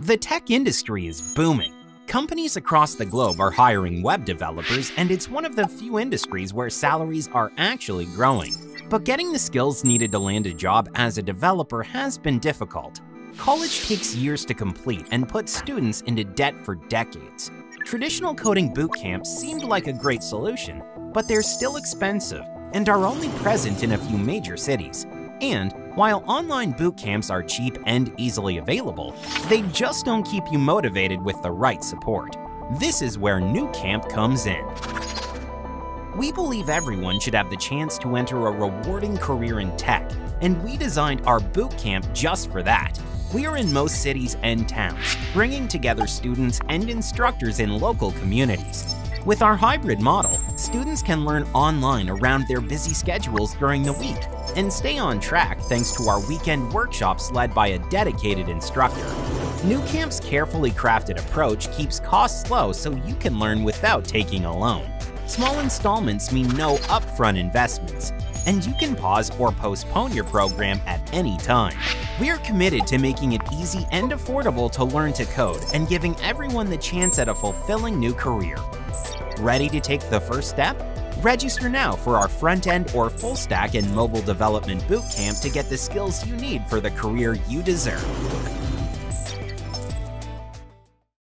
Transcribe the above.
The tech industry is booming. Companies across the globe are hiring web developers, and it's one of the few industries where salaries are actually growing. But getting the skills needed to land a job as a developer has been difficult. College takes years to complete and puts students into debt for decades. Traditional coding boot camps seemed like a great solution, but they're still expensive and are only present in a few major cities. And while online boot camps are cheap and easily available, they just don't keep you motivated with the right support. This is where Nucamp comes in. We believe everyone should have the chance to enter a rewarding career in tech, and we designed our boot camp just for that. We are in most cities and towns, bringing together students and instructors in local communities. With our hybrid model, students can learn online around their busy schedules during the week and stay on track thanks to our weekend workshops led by a dedicated instructor. Nucamp's carefully crafted approach keeps costs low so you can learn without taking a loan. Small installments mean no upfront investments, and you can pause or postpone your program at any time. We are committed to making it easy and affordable to learn to code and giving everyone the chance at a fulfilling new career. Ready to take the first step? Register now for our front-end or full-stack and mobile development bootcamp to get the skills you need for the career you deserve.